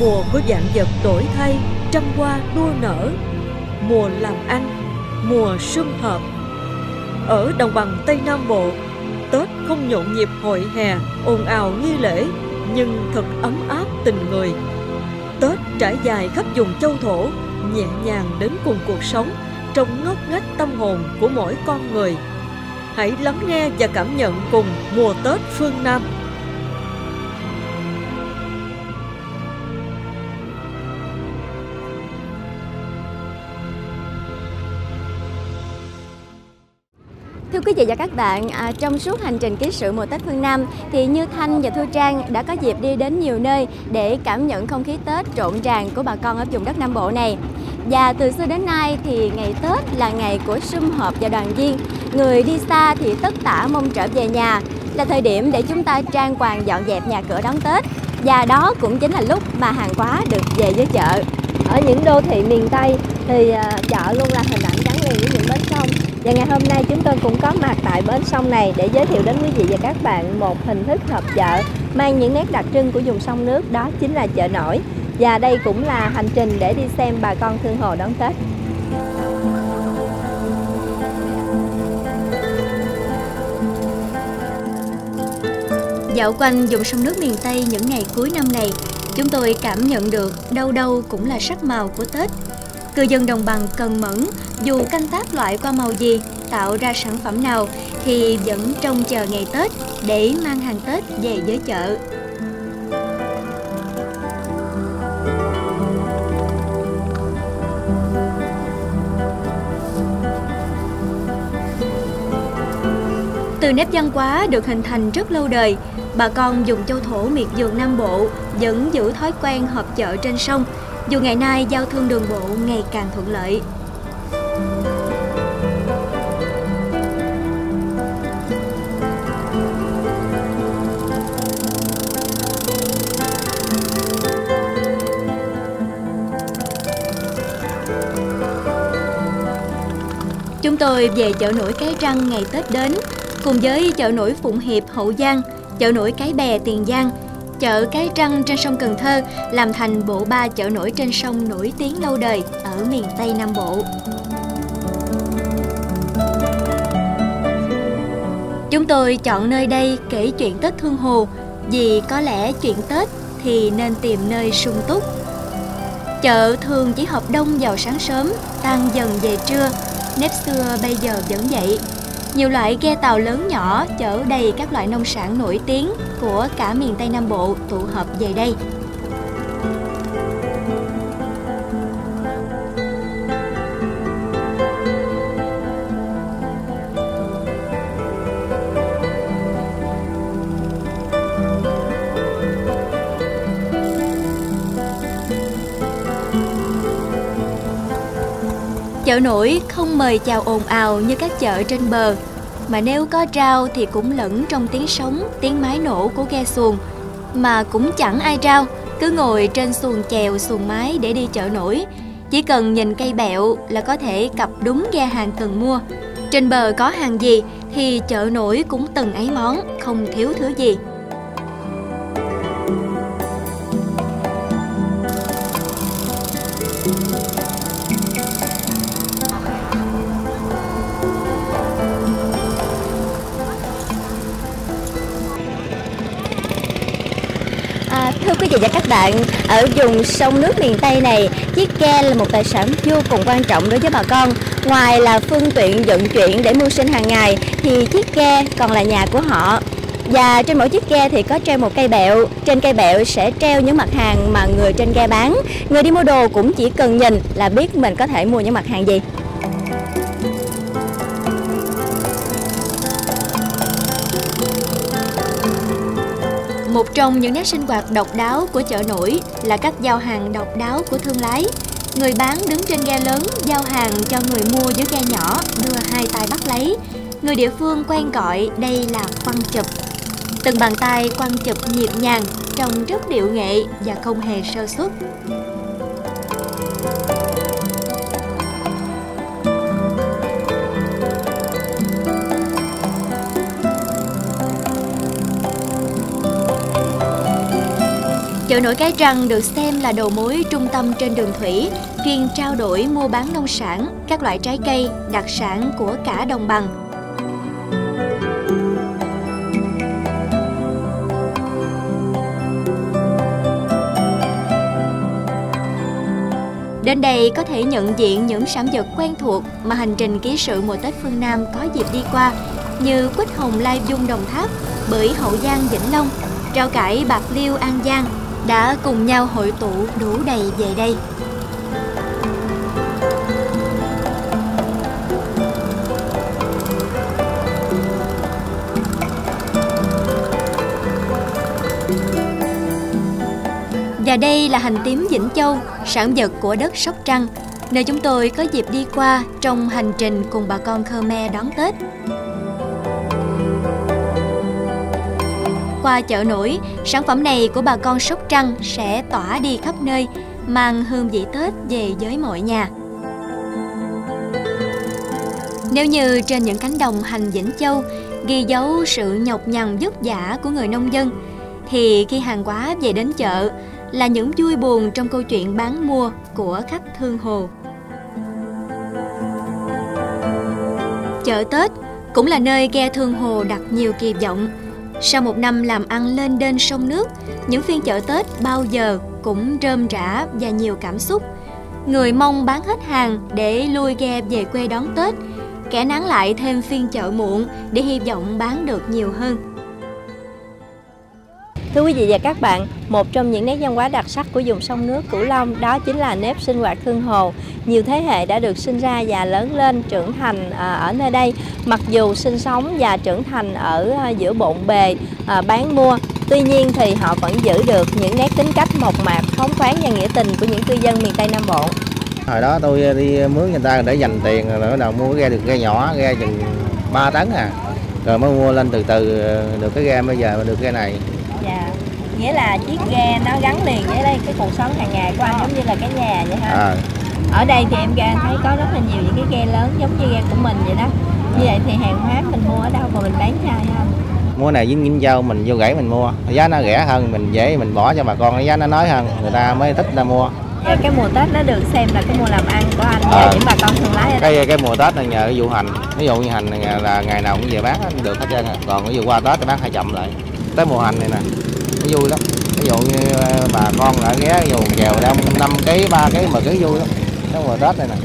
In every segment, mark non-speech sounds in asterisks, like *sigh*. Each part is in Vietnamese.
Mùa của dạng vật đổi thay, trăm hoa đua nở, mùa làm ăn, mùa sum hợp. Ở đồng bằng Tây Nam Bộ, Tết không nhộn nhịp hội hè, ồn ào nghi lễ, nhưng thật ấm áp tình người. Tết trải dài khắp vùng châu thổ, nhẹ nhàng đến cùng cuộc sống, trong ngóc ngách tâm hồn của mỗi con người. Hãy lắng nghe và cảm nhận cùng mùa Tết phương Nam. Quý vị và các bạn, à, trong suốt hành trình ký sự mùa Tết phương Nam thì Như Thanh và Thu Trang đã có dịp đi đến nhiều nơi để cảm nhận không khí Tết rộn ràng của bà con ở vùng đất Nam Bộ này. Và từ xưa đến nay thì ngày Tết là ngày của sum họp và đoàn viên. Người đi xa thì tất tả mong trở về nhà, là thời điểm để chúng ta trang hoàng dọn dẹp nhà cửa đón Tết. Và đó cũng chính là lúc mà hàng hóa được về với chợ. Ở những đô thị miền Tây thì à, chợ luôn là hình ảnh gắn liền với những bến sông và ngày hôm nay chúng tôi cũng có mặt tại bến sông này để giới thiệu đến quý vị và các bạn một hình thức hợp chợ mang những nét đặc trưng của vùng sông nước đó chính là chợ nổi. Và đây cũng là hành trình để đi xem bà con thương hồ đón Tết. Dạo quanh vùng sông nước miền Tây những ngày cuối năm này, chúng tôi cảm nhận được đâu đâu cũng là sắc màu của Tết. Cư dân đồng bằng cần mẫn, dù canh tác loại qua màu gì, tạo ra sản phẩm nào thì vẫn trông chờ ngày Tết để mang hàng Tết về với chợ. Từ nếp văn hóa được hình thành rất lâu đời, bà con dùng châu thổ miệt vườn Nam Bộ vẫn giữ thói quen họp chợ trên sông, dù ngày nay giao thương đường bộ ngày càng thuận lợi. Tôi về chợ nổi Cái Răng ngày Tết đến, cùng với chợ nổi Phụng Hiệp Hậu Giang, chợ nổi Cái Bè Tiền Giang, chợ Cái Răng trên sông Cần Thơ làm thành bộ ba chợ nổi trên sông nổi tiếng lâu đời ở miền Tây Nam Bộ. Chúng tôi chọn nơi đây kể chuyện Tết Thương Hồ vì có lẽ chuyện Tết thì nên tìm nơi sung túc. Chợ thường chỉ họp đông vào sáng sớm, tan dần về trưa, nếp xưa bây giờ vẫn vậy. Nhiều loại ghe tàu lớn nhỏ chở đầy các loại nông sản nổi tiếng của cả miền Tây Nam Bộ tụ hợp về đây. Chợ nổi không mời chào ồn ào như các chợ trên bờ, mà nếu có trao thì cũng lẫn trong tiếng sóng, tiếng mái nổ của ghe xuồng, mà cũng chẳng ai trao, cứ ngồi trên xuồng chèo xuồng mái để đi chợ nổi. Chỉ cần nhìn cây bẹo là có thể cặp đúng ghe hàng cần mua. Trên bờ có hàng gì thì chợ nổi cũng từng ấy món, không thiếu thứ gì. Bạn, ở vùng sông nước miền Tây này, chiếc ghe là một tài sản vô cùng quan trọng đối với bà con. Ngoài là phương tiện vận chuyển để mưu sinh hàng ngày, thì chiếc ghe còn là nhà của họ. Và trên mỗi chiếc ghe thì có treo một cây bẹo, trên cây bẹo sẽ treo những mặt hàng mà người trên ghe bán. Người đi mua đồ cũng chỉ cần nhìn là biết mình có thể mua những mặt hàng gì. Một trong những nét sinh hoạt độc đáo của chợ nổi là các giao hàng độc đáo của thương lái. Người bán đứng trên ghe lớn giao hàng cho người mua dưới ghe nhỏ đưa hai tay bắt lấy. Người địa phương quen gọi đây là quăng chụp. Từng bàn tay quăng chụp nhịp nhàng, trông rất điệu nghệ và không hề sơ suất. Chợ nổi Cái Răng được xem là đầu mối trung tâm trên đường thủy, chuyên trao đổi mua bán nông sản, các loại trái cây, đặc sản của cả đồng bằng. Đến đây có thể nhận diện những sản vật quen thuộc mà hành trình ký sự mùa Tết phương Nam có dịp đi qua như quýt hồng lai dung Đồng Tháp, bưởi Hậu Giang Vĩnh Long, rau cải Bạc Liêu An Giang đã cùng nhau hội tụ đủ đầy về đây. Và đây là hành tím Vĩnh Châu, sản vật của đất Sóc Trăng, nơi chúng tôi có dịp đi qua trong hành trình cùng bà con Khmer đón Tết. Qua chợ nổi, sản phẩm này của bà con Sóc Trăng sẽ tỏa đi khắp nơi, mang hương vị Tết về với mọi nhà. Nếu như trên những cánh đồng hành Vĩnh Châu ghi dấu sự nhọc nhằn vất vả của người nông dân, thì khi hàng hóa về đến chợ là những vui buồn trong câu chuyện bán mua của khách thương hồ. Chợ Tết cũng là nơi ghe thương hồ đặt nhiều kỳ vọng. Sau một năm làm ăn lên đên sông nước, những phiên chợ Tết bao giờ cũng rơm rã và nhiều cảm xúc. Người mong bán hết hàng để lui ghe về quê đón Tết, kẻ nán lại thêm phiên chợ muộn để hy vọng bán được nhiều hơn. Thưa quý vị và các bạn, một trong những nét văn hóa đặc sắc của vùng sông nước Cửu Long đó chính là nếp sinh hoạt thương hồ. Nhiều thế hệ đã được sinh ra và lớn lên trưởng thành à, ở nơi đây. Mặc dù sinh sống và trưởng thành ở à, giữa bộn bề à, bán mua, tuy nhiên thì họ vẫn giữ được những nét tính cách mộc mạc, phóng khoáng và nghĩa tình của những cư dân miền Tây Nam Bộ. Hồi đó tôi đi mướn người ta để dành tiền rồi bắt đầu mua cái ghe được ghe nhỏ, ghe chừng 3 tấn à. Rồi mới mua lên từ từ được cái ghe bây giờ được ghe này Dạ. Nghĩa là chiếc ghe nó gắn liền với đây cái cuộc sống hàng ngày của anh giống như là cái nhà vậy ha. à, Ở đây thì em ra thấy có rất là nhiều những cái ghe lớn giống như ghe của mình vậy đó. Như vậy thì hàng hóa mình mua ở đâu mà mình bán cho không? mua này với Vĩnh Châu mình vô gãy mình mua giá nó rẻ hơn mình dễ mình bỏ cho bà con giá nó nói hơn người ta mới thích ra mua Và cái mùa Tết nó được xem là cái mùa làm ăn của anh Ờ. những bà con thương lái cái cái mùa Tết này nhờ cái vụ hành ví dụ như hành là ngày nào cũng về bán được hết trơn à. còn ví dụ qua Tết thì bán hay chậm lại tới mùa hành này nè. Nó vui lắm. Ví dụ như ờ, bà con ở ghé dụ kèo đông năm ký ba ký mà ký vui lắm. Cái mùa Tết này nè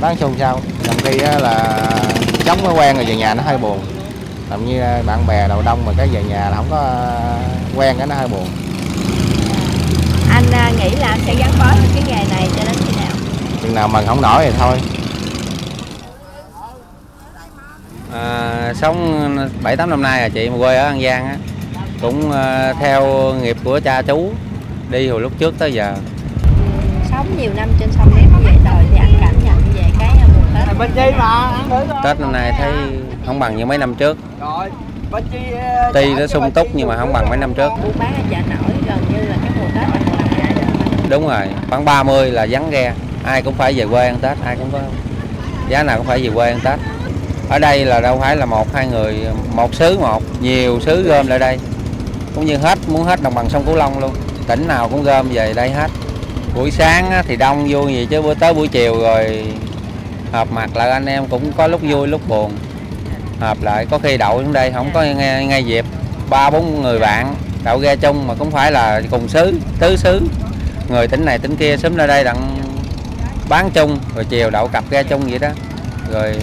bán xôn xao. Làm khi á là chống nó quen rồi về nhà nó hơi buồn. Làm như ờ, bạn bè đầu đông mà cái về nhà là không có ờ, quen cái nó hơi buồn. Anh à, nghĩ là anh sẽ gắn bó với cái nghề này cho đến khi nào? chừng nào mà không nổi thì thôi. À, sống 7 8 năm nay rồi chị mà quê ở An Giang á cũng à, theo nghiệp của cha chú đi hồi lúc trước tới giờ. Sống nhiều năm trên sông như vậy rồi thì anh cảm nhận về cái à, mùa Tết. Tết năm nay thấy không bằng như mấy năm trước. Tuy nó sung túc nhưng mà không bằng mấy năm trước. Buôn bán ở chợ nổi gần như là cái mùa Tết là mùa làm hại rồi. đúng rồi khoảng 30 là vắng ghe ai cũng phải về quê ăn Tết ai cũng có giá nào cũng phải về quê ăn Tết. Ở đây là đâu phải là một hai người một xứ một nhiều xứ gom lại đây cũng như hết muốn hết đồng bằng sông Cửu Long luôn. Tỉnh nào cũng gom về đây hết. Buổi sáng thì đông vui gì chứ bữa tới buổi chiều rồi họp mặt lại anh em cũng có lúc vui lúc buồn. Họp lại có khi đậu xuống đây không có ngay, ngay dịp ba bốn người bạn đậu ghe chung mà cũng phải là cùng xứ tứ xứ. Người tỉnh này tỉnh kia sớm ra đây đặng bán chung rồi chiều đậu cặp ghe chung vậy đó. Rồi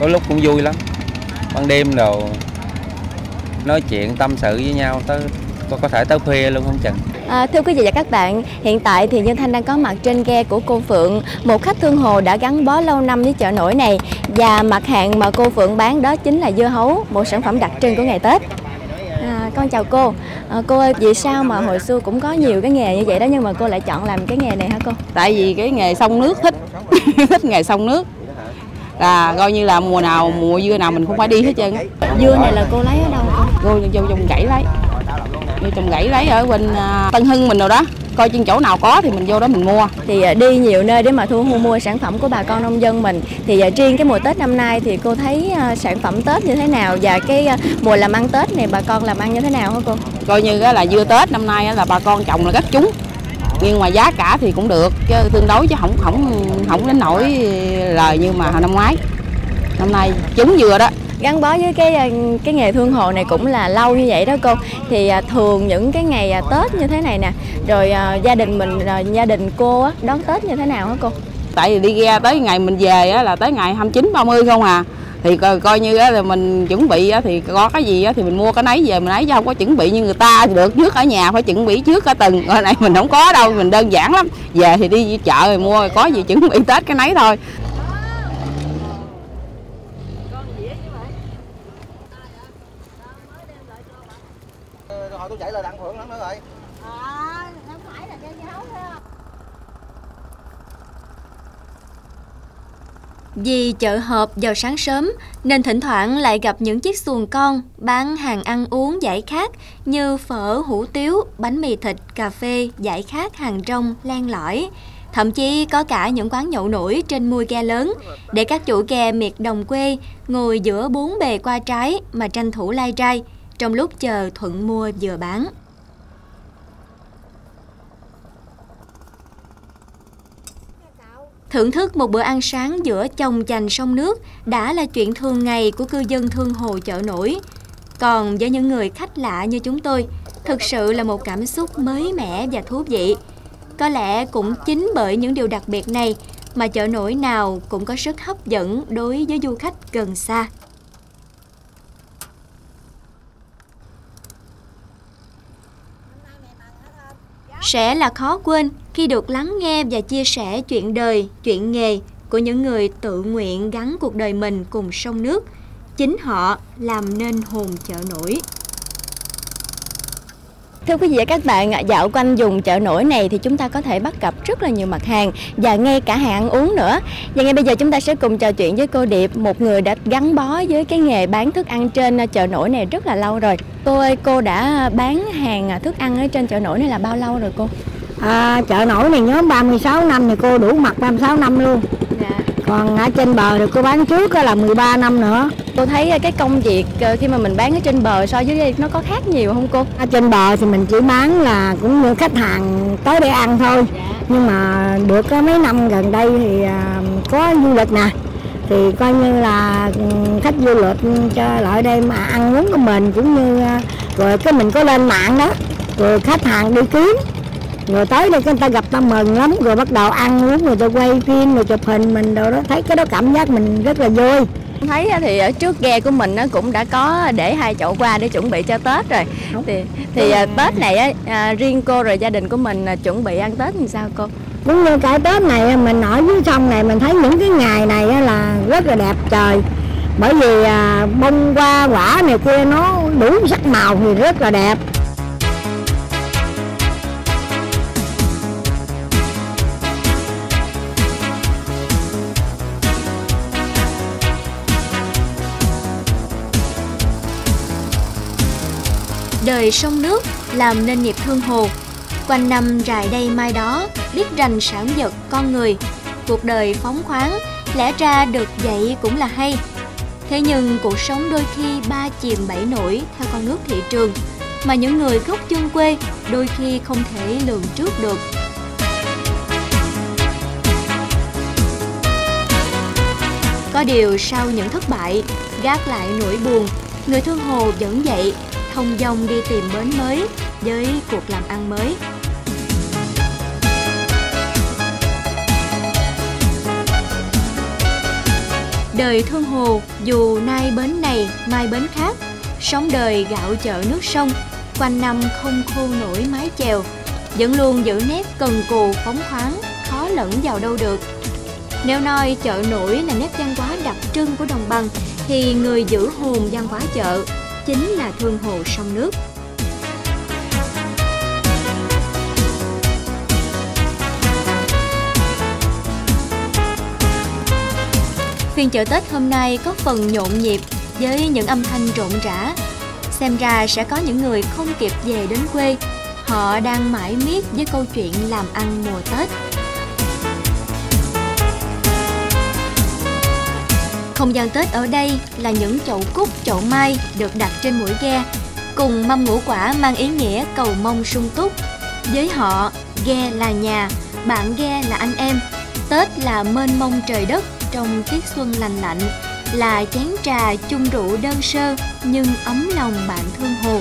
có lúc cũng vui lắm. Ban đêm rồi nói chuyện tâm sự với nhau tới có, có thể tới khuya luôn không chừng. À, thưa quý vị và các bạn, hiện tại thì Nhân Thanh đang có mặt trên ghe của cô Phượng, một khách thương hồ đã gắn bó lâu năm với chợ nổi này và mặt hàng mà cô Phượng bán đó chính là dưa hấu, một sản phẩm đặc trưng của ngày Tết. À, con chào cô, à, cô ơi vì sao mà hồi xưa cũng có nhiều cái nghề như vậy đó nhưng mà cô lại chọn làm cái nghề này hả cô? tại vì cái nghề sông nước thích. *laughs* Thích nghề sông nước là coi như là mùa nào mùa dưa nào mình cũng phải đi hết trơn á. Dưa này là cô lấy ở đâu cô? vô trong gãy lấy vô trong gãy lấy ở bên à, Tân Hưng mình rồi đó coi trên chỗ nào có thì mình vô đó mình mua thì à, đi nhiều nơi để mà thu mua sản phẩm của bà con nông dân mình thì à, riêng cái mùa Tết năm nay thì cô thấy sản phẩm Tết như thế nào và cái mùa làm ăn Tết này bà con làm ăn như thế nào hả cô? Coi như là dưa Tết năm nay là bà con trồng là rất trúng nhưng mà giá cả thì cũng được chứ tương đối chứ không không không đến nổi lời như mà năm ngoái. Năm nay trúng dừa đó. Gắn bó với cái ờ, cái nghề thương hồ này cũng là lâu như vậy đó cô. Thì à, thường những cái ngày à, Tết như thế này nè rồi gia đình mình gia đình cô đón Tết như thế nào hả cô? Tại vì đi ghe tới ngày mình về á, là tới ngày 29 30 không à thì coi, coi như là mình chuẩn bị thì có cái gì thì mình mua cái nấy về. Mình ấy chứ không có chuẩn bị như người ta thì được. Trước ở nhà phải chuẩn bị trước cả từng. Ở này mình không có đâu mình đơn giản lắm. Về thì đi chợ rồi mua có gì chuẩn bị tết cái nấy thôi. Tôi chạy là đặng phượng lắm nữa rồi. À không phải là cái giáo vì chợ họp vào sáng sớm nên thỉnh thoảng lại gặp những chiếc xuồng con bán hàng ăn uống giải khát như phở, hủ tiếu, bánh mì thịt, cà phê, giải khát hàng rong, len lỏi. Thậm chí có cả những quán nhậu nổi trên mui ghe lớn để các chủ ghe miệt đồng quê ngồi giữa bốn bề qua trái mà tranh thủ lai rai trong lúc chờ thuận mua vừa bán. Thưởng thức một bữa ăn sáng giữa chồng chành sông nước đã là chuyện thường ngày của cư dân thương hồ chợ nổi. Còn với những người khách lạ như chúng tôi, thực sự là một cảm xúc mới mẻ và thú vị. Có lẽ cũng chính bởi những điều đặc biệt này mà chợ nổi nào cũng có sức hấp dẫn đối với du khách gần xa. Sẽ là khó quên khi được lắng nghe và chia sẻ chuyện đời, chuyện nghề của những người tự nguyện gắn cuộc đời mình cùng sông nước. Chính họ làm nên hồn chợ nổi. Thưa quý vị và các bạn, dạo quanh vùng chợ nổi này thì chúng ta có thể bắt gặp rất là nhiều mặt hàng và ngay cả hàng ăn uống nữa. Và ngay bây giờ chúng ta sẽ cùng trò chuyện với cô Điệp, một người đã gắn bó với cái nghề bán thức ăn trên chợ nổi này rất là lâu rồi. Cô ơi, cô đã bán hàng thức ăn ở trên chợ nổi này là bao lâu rồi cô? À, chợ nổi này nhóm 36 năm thì cô đủ mặt 36 năm luôn còn ở trên bờ thì cô bán trước là 13 năm nữa. Cô thấy cái công việc ờ, khi mà mình bán ở trên bờ so với đây nó có khác nhiều không cô? Ở trên bờ thì mình chỉ bán là cũng như khách hàng tới để ăn thôi. Nhưng mà được mấy năm gần đây thì à, có du lịch nè. Thì coi như là ừ, khách du lịch cho lại đây mà ăn uống của mình cũng như rồi cái mình có lên mạng đó. Rồi khách hàng đi kiếm rồi tới đây người ta gặp ta mừng lắm rồi bắt đầu ăn uống rồi ta quay phim rồi chụp hình mình rồi đó. Thấy cái đó cảm giác mình rất là vui. Thấy thì ở trước ghe của mình nó cũng đã có để hai chậu qua để chuẩn bị cho tết rồi. Thì thì à, tết này à, riêng cô rồi gia đình của mình à, chuẩn bị ăn tết như sao cô? Cũng như cái tết này mình ở dưới sông này mình thấy những cái ngày này là rất là đẹp trời. Bởi vì bông hoa quả này kia nó đủ sắc màu thì rất là đẹp trời sông nước, làm nên nghiệp thương hồ. Quanh năm rài đây mai đó, biết rành sản vật con người. Cuộc đời phóng khoáng, lẽ ra được vậy cũng là hay. Thế nhưng cuộc sống đôi khi ba chìm bảy nổi theo con nước thị trường, mà những người gốc chân quê đôi khi không thể lường trước được. Có điều sau những thất bại, gác lại nỗi buồn, người thương hồ vẫn dậy thông dong đi tìm bến mới với cuộc làm ăn mới. Đời thương hồ dù nay bến này mai bến khác, sống đời gạo chợ nước sông, quanh năm không khô nổi mái chèo, vẫn luôn giữ nét cần cù phóng khoáng, khó lẫn vào đâu được. Nếu nói chợ nổi là nét văn hóa đặc trưng của đồng bằng, thì người giữ hồn văn hóa chợ chính là thương hồ sông nước. Phiên chợ Tết hôm nay có phần nhộn nhịp với những âm thanh rộn rã. Xem ra sẽ có những người không kịp về đến quê, họ đang mãi miết với câu chuyện làm ăn mùa Tết. Không gian Tết ở đây là những chậu cúc, chậu mai được đặt trên mũi ghe, cùng mâm ngũ quả mang ý nghĩa cầu mong sung túc. Với họ, ghe là nhà, bạn ghe là anh em, Tết là mênh mông trời đất trong tiết xuân lành lạnh, là chén trà chung rượu đơn sơ nhưng ấm lòng bạn thương hồ.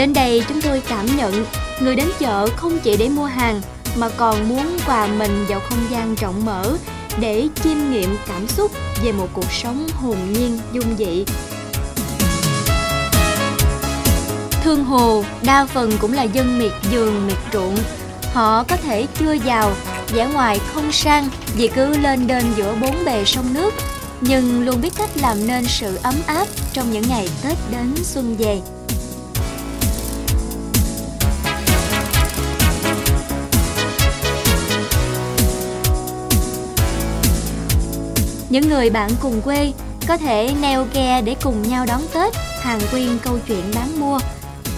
Đến đây chúng tôi cảm nhận người đến chợ không chỉ để mua hàng mà còn muốn hòa mình vào không gian rộng mở để chiêm nghiệm cảm xúc về một cuộc sống hồn nhiên dung dị. Thương Hồ đa phần cũng là dân miệt vườn miệt ruộng. Họ có thể chưa giàu, vẻ ngoài không sang vì cứ lên đên giữa bốn bề sông nước, nhưng luôn biết cách làm nên sự ấm áp trong những ngày Tết đến xuân về. Những người bạn cùng quê có thể neo ghe để cùng nhau đón Tết, hàng quyên câu chuyện bán mua.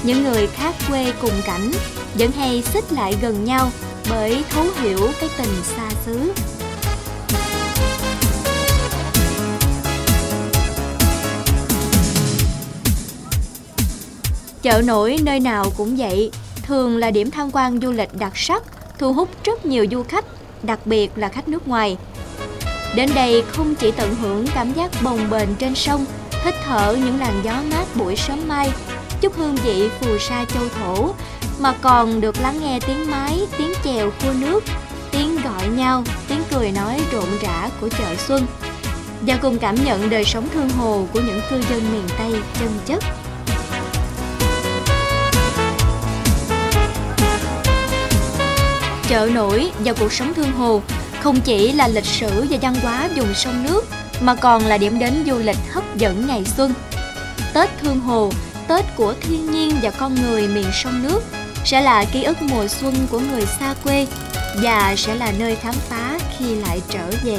Những người khác quê cùng cảnh vẫn hay xích lại gần nhau bởi thấu hiểu cái tình xa xứ. Chợ nổi nơi nào cũng vậy, thường là điểm tham quan du lịch đặc sắc, thu hút rất nhiều du khách, đặc biệt là khách nước ngoài. Đến đây không chỉ tận hưởng cảm giác bồng bềnh trên sông, hít thở những làn gió mát buổi sớm mai, chút hương vị phù sa châu thổ, mà còn được lắng nghe tiếng mái, tiếng chèo khua nước, tiếng gọi nhau, tiếng cười nói rộn rã của chợ xuân và cùng cảm nhận đời sống thương hồ của những cư dân miền Tây chân chất. Chợ nổi và cuộc sống thương hồ không chỉ là lịch sử và văn hóa vùng sông nước mà còn là điểm đến du lịch hấp dẫn ngày xuân. Tết Thương Hồ, Tết của thiên nhiên và con người miền sông nước sẽ là ký ức mùa xuân của người xa quê và sẽ là nơi khám phá khi lại trở về.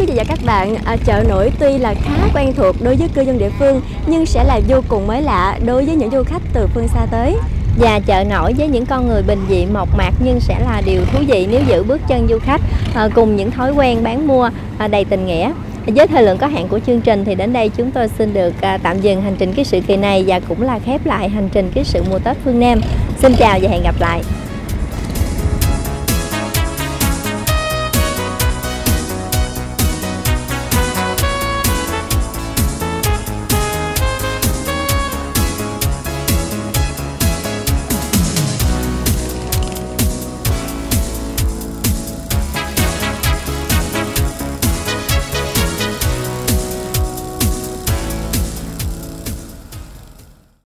Quý vị và các bạn, à, chợ nổi tuy là khá quen thuộc đối với cư dân địa phương nhưng sẽ là vô cùng mới lạ đối với những du khách từ phương xa tới. Và chợ nổi với những con người bình dị mộc mạc nhưng sẽ là điều thú vị nếu giữ bước chân du khách à, cùng những thói quen bán mua à, đầy tình nghĩa. Với thời lượng có hạn của chương trình thì đến đây chúng tôi xin được à, tạm dừng hành trình ký sự kỳ này và cũng là khép lại hành trình ký sự mùa Tết phương Nam. Xin chào và hẹn gặp lại.